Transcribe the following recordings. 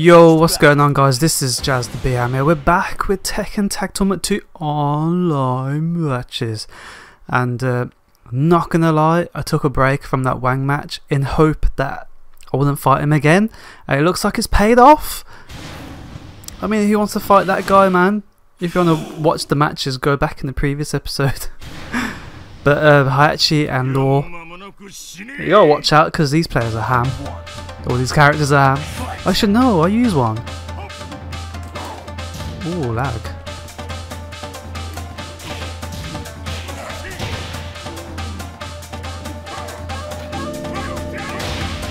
Yo, what's going on guys? This is JazdaBham here. We're back with Tekken Tag Tournament 2 online matches. And uh, not gonna lie, I took a break from that Wang match in hope that I wouldn't fight him again. And it looks like it's paid off. I mean, who wants to fight that guy, man? If you want to watch the matches, go back in the previous episode. but uh, Heihachi and Law, you gotta watch out because these players are ham. All these characters are. I should know, I use one. Ooh, lag.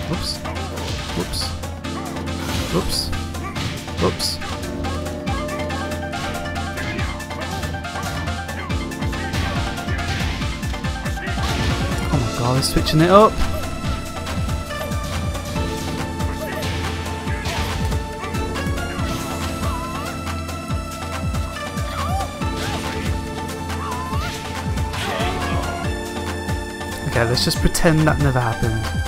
Whoops. Whoops. Whoops. Whoops. Oh my god, they're switching it up. Let's just pretend that never happened.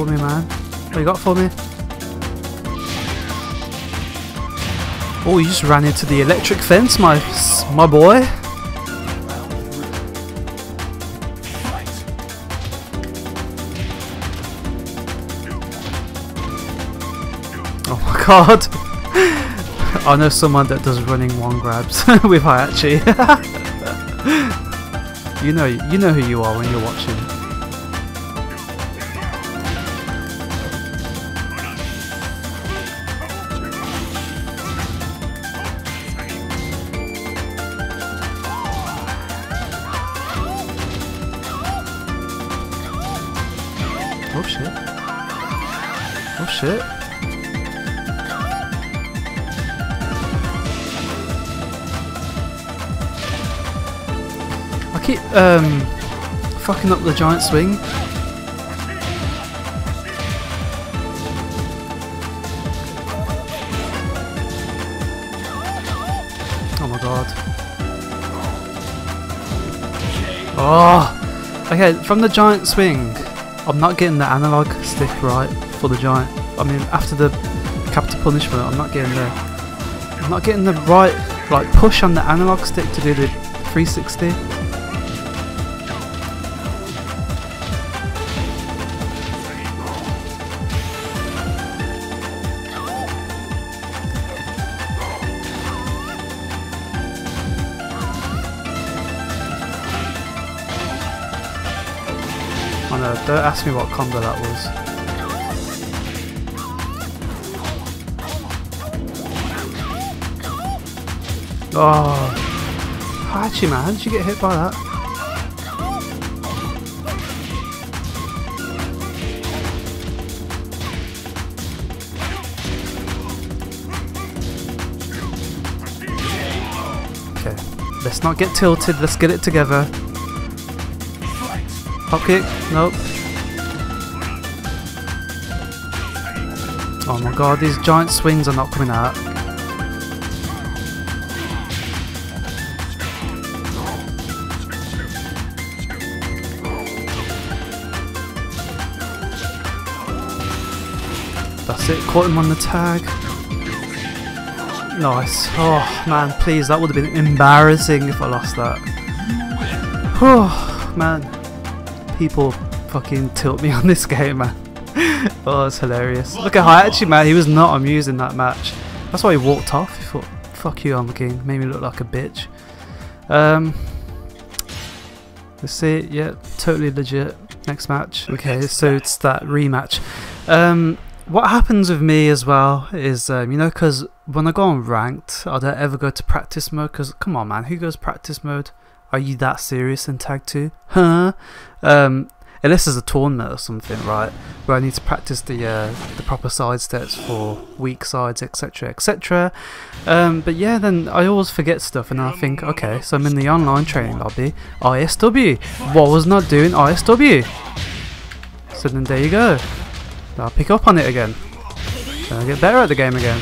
For me, man? What you got for me? Oh, you just ran into the electric fence, my my boy. Oh my god. I know someone that does running one grabs with Heihachi. you know you know who you are when you're watching. Oh shit. I keep um fucking up the giant swing. Oh my god. Oh! Okay, from the giant swing, I'm not getting the analog stick right for the giant. I mean, after the capital punishment, I'm not getting the. I'm not getting the right like push on the analog stick to do the 360. I know, don't ask me what combo that was. Oh, Hachi man, how did you get hit by that? Okay, let's not get tilted, let's get it together. Hop kick, nope. Oh my god, these giant swings are not coming out. That's it, caught him on the tag. Nice. Oh man, please, that would have been embarrassing if I lost that. Oh man, people fucking tilt me on this game, man. oh, it's hilarious. Look at Heihachi, man. He was not amused in that match. That's why he walked off. He thought, fuck you, I'm the king. Made me look like a bitch. Um, let's see. Yeah, totally legit. Next match. Okay, so it's that rematch. Um, what happens with me as well is, um, you know, because when I go on ranked, I don't ever go to practice mode. Because come on, man, who goes practice mode? Are you that serious in tag two? Huh? Um, unless there's a tournament or something, right? Where I need to practice the uh, the proper side steps for weak sides, etc., etc. Um, but yeah, then I always forget stuff, and I think, okay, so I'm in the online training lobby, ISW. What was not doing ISW? So then there you go. I'll pick up on it again. Then I get better at the game again.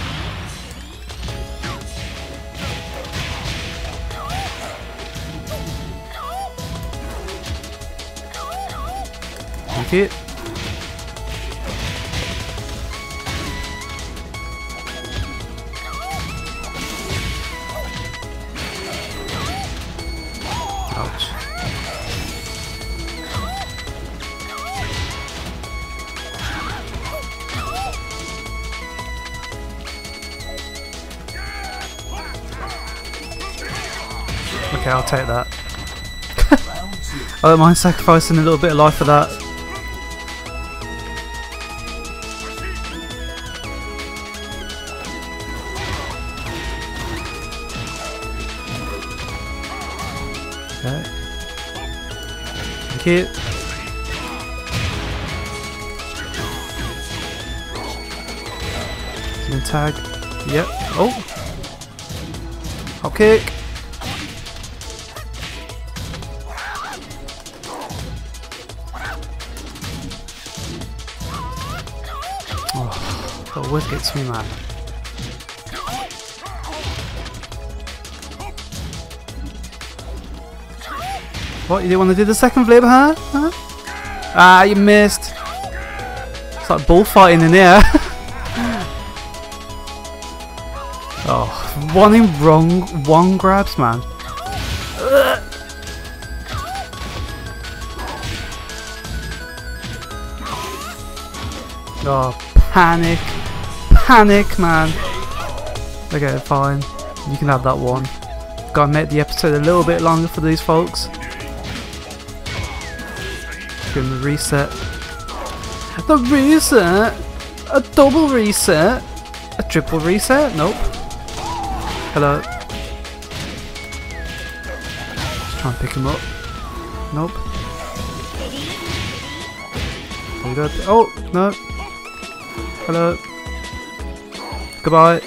Thank you. Okay, I'll take that. I don't mind sacrificing a little bit of life for that. Okay. Tag. Yep. Oh. Hop kick. Gets me, man. What, you didn't want to do the second flip, huh? huh? Ah, you missed. It's like bullfighting in here. oh, one in wrong, one grabs, man. Oh, panic. Panic, man. Okay, fine. You can have that one. Gotta make the episode a little bit longer for these folks. The reset. The reset? A double reset? A triple reset? Nope. Hello. Just try and pick him up. Nope. Oh, no. Hello. Goodbye.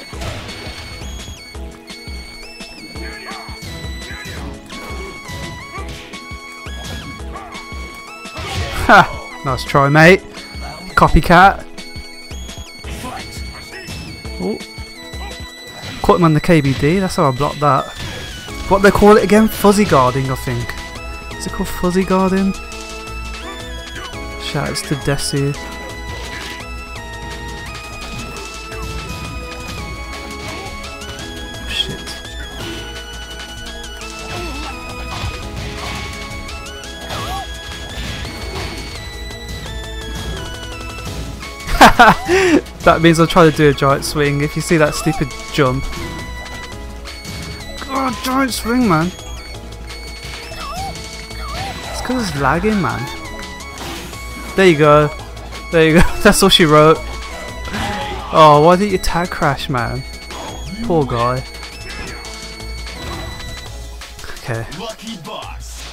Ha! Nice try, mate. Copycat. Oh. Caught him on the KBD, that's how I blocked that. What they call it again? Fuzzy guarding, I think. Is it called fuzzy guarding? Shouts to Desi. that means I'll try to do a giant swing if you see that stupid jump. God, giant swing, man. It's because it's lagging, man. There you go. There you go. That's all she wrote. Oh, why did you tag crash, man? Poor guy. Okay.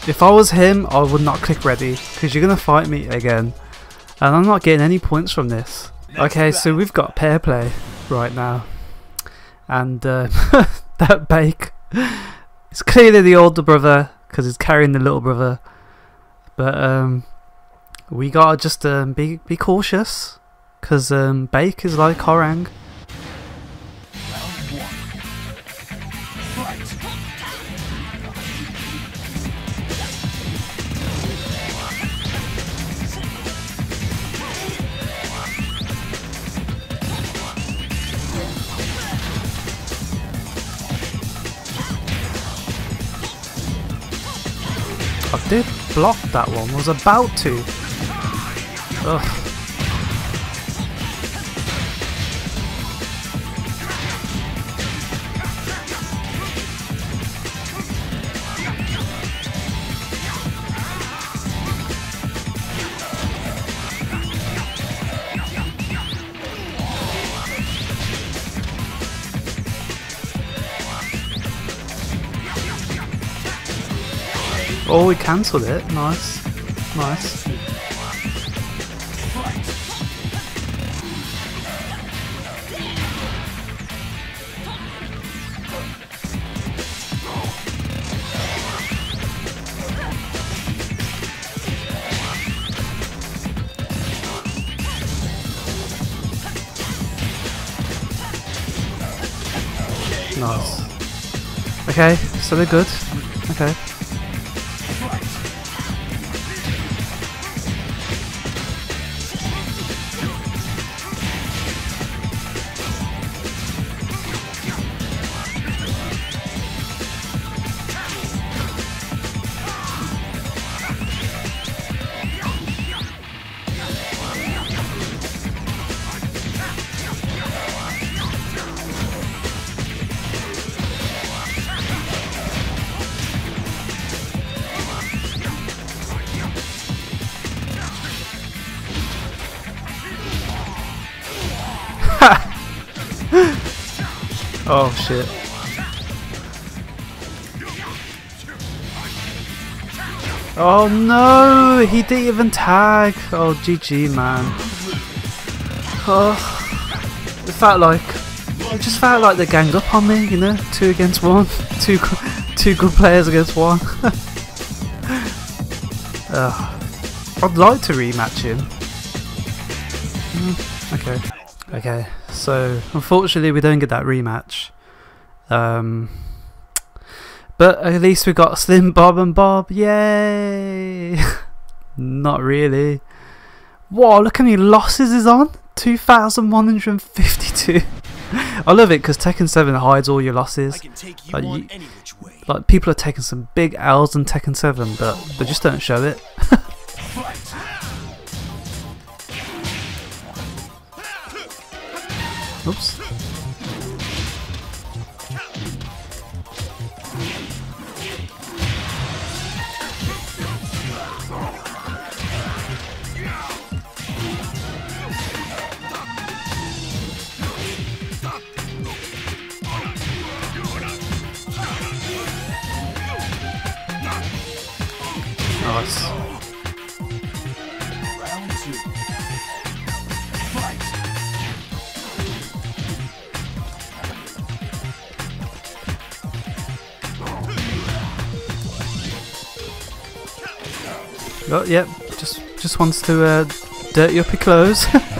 If I was him, I would not click ready, because you're going to fight me again. And I'm not getting any points from this. Okay, so we've got pair play right now. And uh, that Baek is clearly the older brother, because he's carrying the little brother. But um, we gotta just um, be, be cautious, because um, Baek is like Hwoarang. Did block that one, was about to. Ugh. Oh, we cancelled it. Nice. Nice. Nice. Okay, so they're good. Okay. Oh shit. Oh no, he didn't even tag. Oh GG man. Oh, it felt like it just felt like they ganged up on me, you know, two against one, two two good players against one. I'd like to rematch him. Mm, okay. Okay, so unfortunately we don't get that rematch. Um, but at least we got Slim Bob and Bob, yay! Not really. Whoa, look how many losses is on! 2,152. I love it because Tekken 7 hides all your losses. You like, you, like, people are taking some big L's in Tekken 7, but they just don't show it. Oops. Oh, yep, just just wants to uh, dirty up your clothes.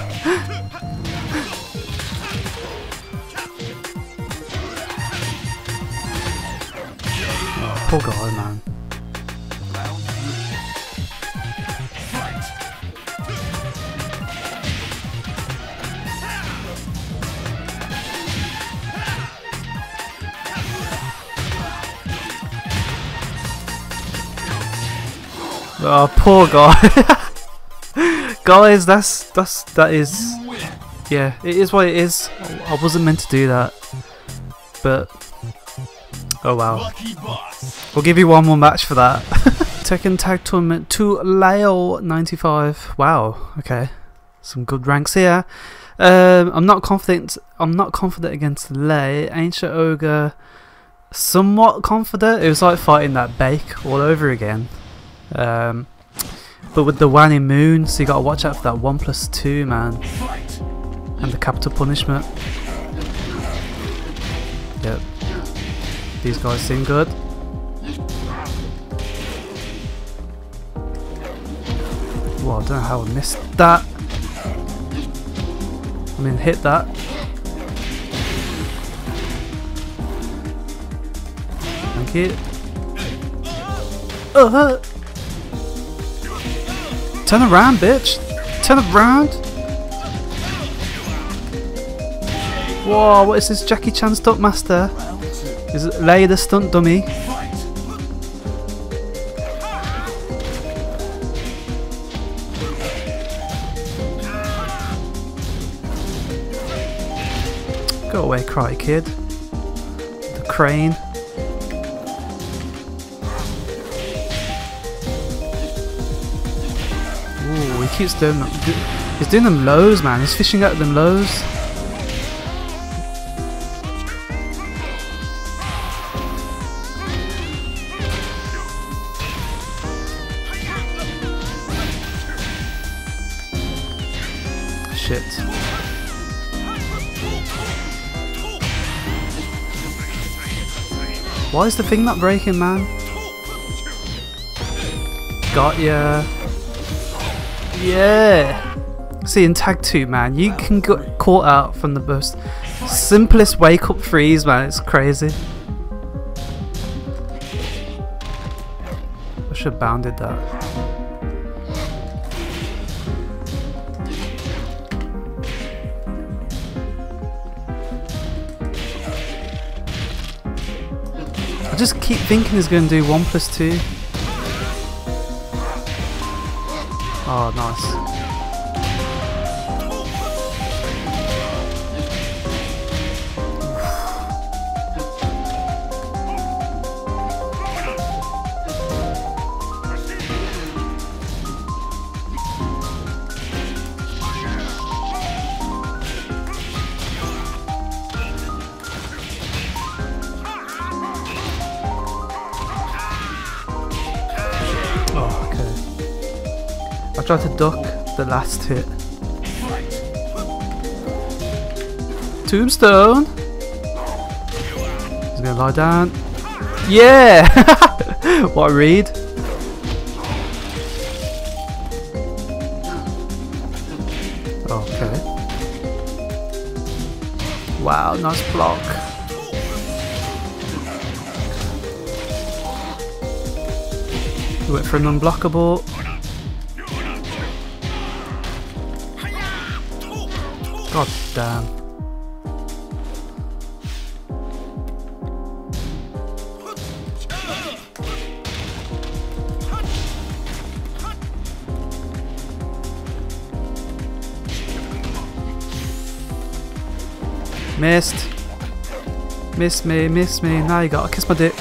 Oh, poor guy. Guys, that's that's that is yeah, it is what it is. I wasn't meant to do that, but oh wow. We'll give you one more match for that. Tekken Tag Tournament to Leo 95. Wow. Okay, some good ranks here. Um, I'm not confident. I'm not confident against Lei. Ancient Ogre. Somewhat confident. It was like fighting that Baek all over again. Um, but with the Wanny Moon, so you gotta watch out for that 1 plus 2, man. And the Capital Punishment. Yep. These guys seem good. Well, I don't know how I missed that. I mean, hit that. Thank you. Uh -huh. Turn around, bitch! Turn around! Whoa, what is this Jackie Chan stunt master? Is it Lei the stunt dummy? Go away, cry kid. The crane. keeps doing. He's doing them lows, man. He's fishing out them lows. Shit. Why is the thing not breaking, man? Got ya. Yeah. See, in tag 2, man, you can get caught out from the most simplest wake up freeze, man. It's crazy. I should have bounded that. I just keep thinking he's going to do 1 plus 2. Oh, nice. Try to duck the last hit. Tombstone! He's gonna lie down. Yeah! what a read. Okay. Wow, nice block. We went for an unblockable. God damn. Missed. Miss me, miss me. Now you gotta kiss my dick.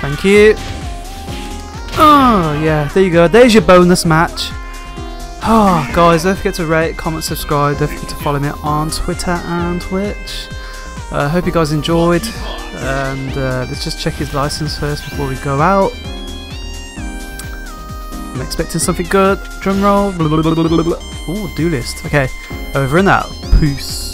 Thank you. Oh, yeah, there you go. There's your bonus match. Oh, guys, don't forget to rate, comment, subscribe. Don't forget to follow me on Twitter and Twitch. I uh, hope you guys enjoyed. And uh, let's just check his license first before we go out. I'm expecting something good. Drum roll. Ooh, do list. Okay, over and out. Peace.